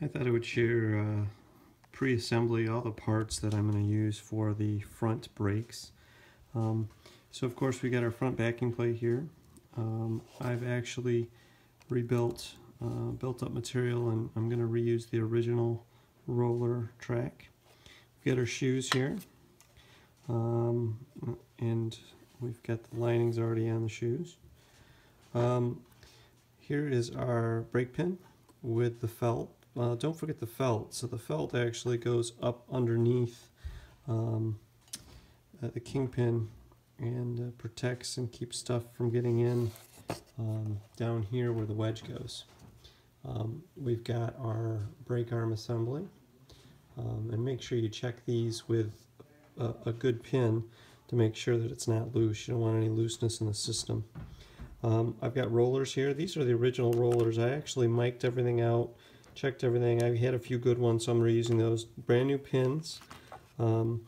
I thought I would share uh, pre-assembly all the parts that I'm going to use for the front brakes. Um, so of course we got our front backing plate here. Um, I've actually rebuilt uh, built up material and I'm going to reuse the original roller track. We've got our shoes here um, and we've got the linings already on the shoes. Um, here is our brake pin with the felt uh, don't forget the felt. So the felt actually goes up underneath um, uh, the kingpin and uh, protects and keeps stuff from getting in um, down here where the wedge goes. Um, we've got our brake arm assembly um, and make sure you check these with a, a, good pin to make sure that it's not loose. You don't want any looseness in the system. Um, I've got rollers here. These are the original rollers. I actually mic'd everything out checked everything. I had a few good ones, so I'm reusing those. Brand new pins. Um,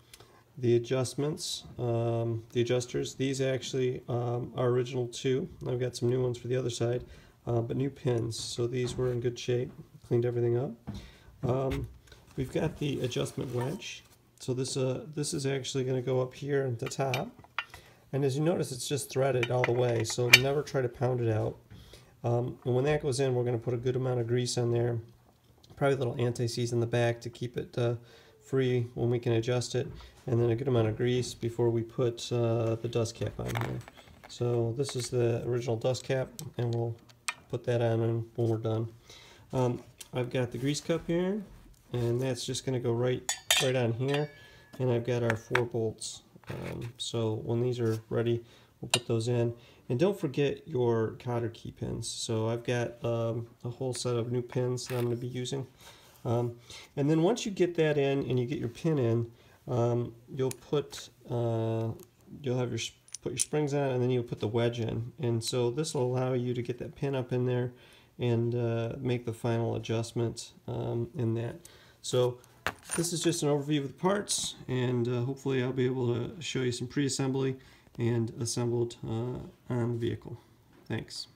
the adjustments, um, the adjusters, these actually um, are original too. I've got some new ones for the other side, uh, but new pins. So these were in good shape. Cleaned everything up. Um, we've got the adjustment wedge. So this uh, this is actually going to go up here at the top. And as you notice, it's just threaded all the way, so never try to pound it out. Um, and when that goes in, we're going to put a good amount of grease on there probably a little anti-seize in the back to keep it uh, free when we can adjust it and then a good amount of grease before we put uh, the dust cap on here. So this is the original dust cap and we'll put that on when we're done. Um, I've got the grease cup here and that's just going to go right right on here and I've got our four bolts. Um, so when these are ready we'll put those in. And don't forget your cotter key pins. So I've got um, a whole set of new pins that I'm going to be using. Um, and then once you get that in and you get your pin in, um, you'll put uh, you'll have your put your springs on and then you'll put the wedge in. And so this will allow you to get that pin up in there and uh, make the final adjustment um, in that. So this is just an overview of the parts and uh, hopefully I'll be able to show you some pre-assembly and assembled uh, on the vehicle. Thanks.